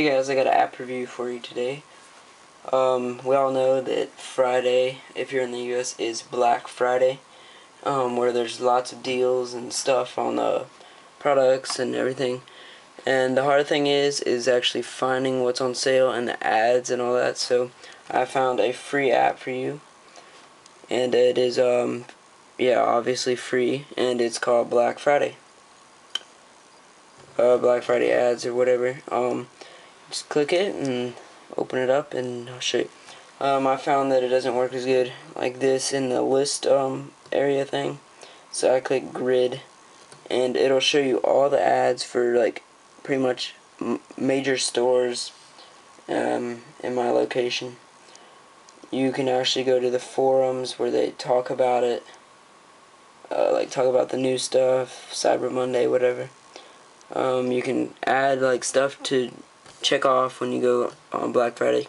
Hey guys, I got an app review for you today. Um, we all know that Friday, if you're in the US, is Black Friday, um, where there's lots of deals and stuff on the products and everything. And the hard thing is, is actually finding what's on sale and the ads and all that. So I found a free app for you, and it is, um, yeah, obviously free, and it's called Black Friday. Uh, Black Friday ads or whatever. Um, just click it and open it up and I'll show you. Um, I found that it doesn't work as good like this in the list um, area thing. So I click grid and it'll show you all the ads for like pretty much major stores um, in my location. You can actually go to the forums where they talk about it. Uh, like talk about the new stuff, Cyber Monday, whatever. Um, you can add like stuff to check off when you go on Black Friday.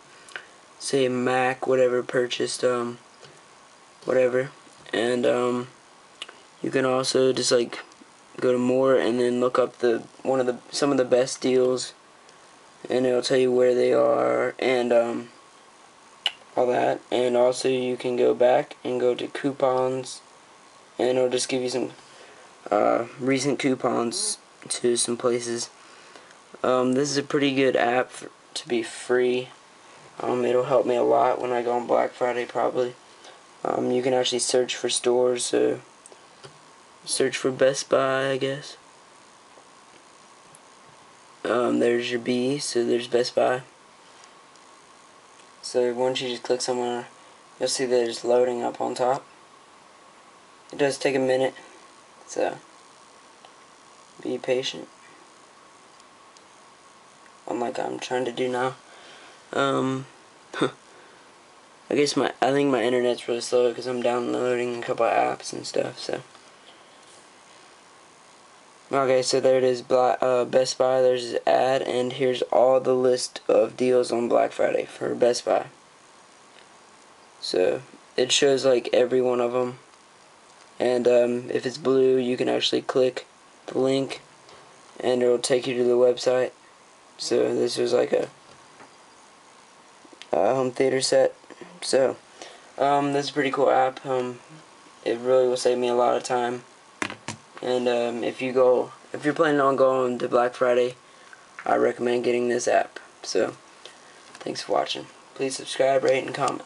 Say Mac, whatever, purchased, um, whatever. And, um, you can also just, like, go to more and then look up the, one of the, some of the best deals. And it'll tell you where they are and, um, all that. And also you can go back and go to coupons. And it'll just give you some, uh, recent coupons to some places. Um, this is a pretty good app for, to be free. Um, it'll help me a lot when I go on Black Friday probably. Um, you can actually search for stores, so search for Best Buy, I guess. Um, there's your B, so there's Best Buy. So once you just click somewhere, you'll see that it's loading up on top. It does take a minute, so be patient like I'm trying to do now. Um, I guess my I think my internet's really slow because I'm downloading a couple of apps and stuff. So. Okay, so there it is, uh, Best Buy, there's an ad, and here's all the list of deals on Black Friday for Best Buy. So, it shows like every one of them, and um, if it's blue, you can actually click the link, and it'll take you to the website. So this was like a, a home theater set. So um, this is a pretty cool app. Um, it really will save me a lot of time. And um, if you go, if you're planning on going to Black Friday, I recommend getting this app. So thanks for watching. Please subscribe, rate, and comment.